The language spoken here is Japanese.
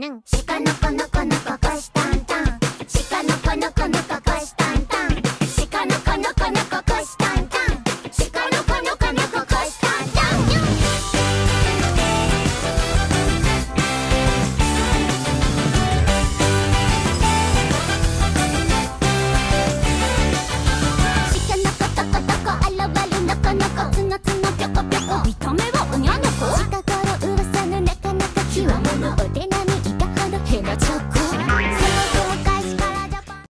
なん。のこのこのこしたんたんのこのこのこしたんたんのこのこのこしたんたんのこのこのこしたんたん。のことことこあらるのこのこつのつのぴょこぴょこ。見た目はうにゃのこ